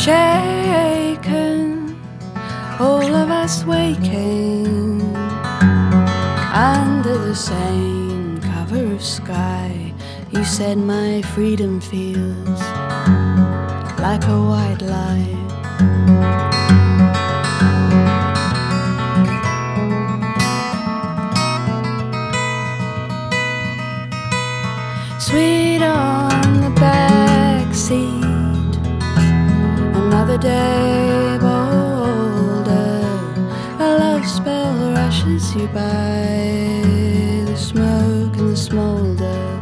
shaken, all of us waking under the same cover of sky. You said my freedom feels like a white lie. Sweet on the back seat, day bolder. A love spell rushes you by, the smoke and the smolder.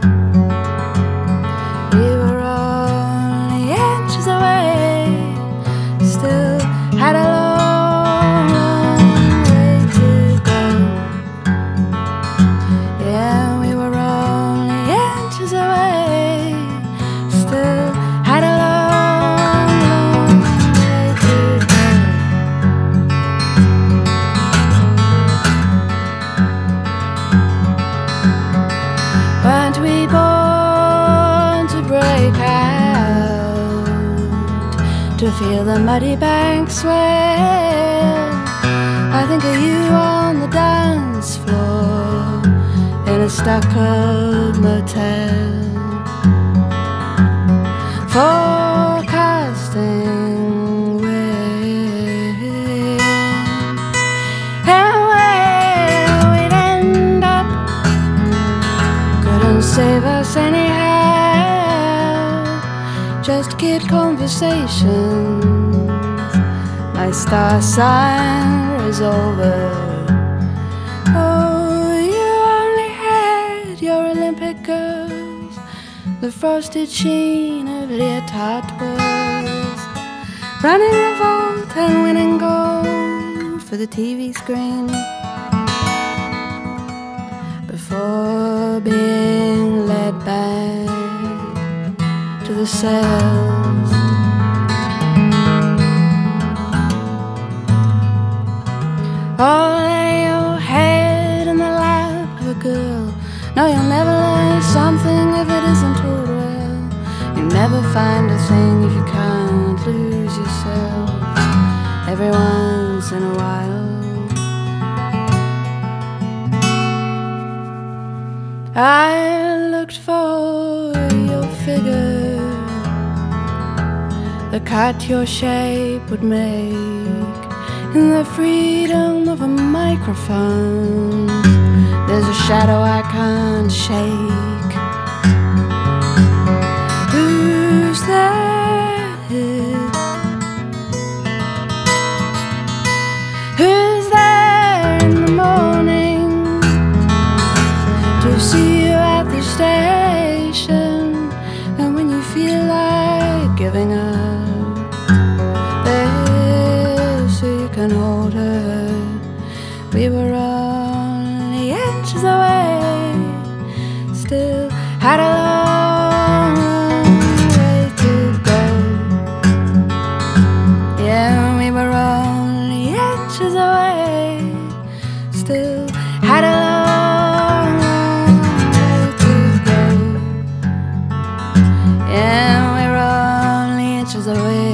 To feel the muddy banks swell? I think of you on the dance floor in a stucco motel. Kid conversations. My star sign was over. Oh, you only had your Olympic girls, the frosted sheen of leotard twirls, running the vault and winning gold for the TV screen before being led back to the cells. Oh, lay your head in the lap of a girl. No, you'll never learn something if it isn't told well. You'll never find a thing if you can't lose yourself. Every once in a while. I looked for your figure, the cut your shape would make in the freedom of a microphone. There's a shadow I can't shake. still had a long way to go. Yeah, we were only inches away, still had a long, way to go. Yeah, we were only inches away.